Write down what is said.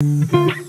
Mm-hmm.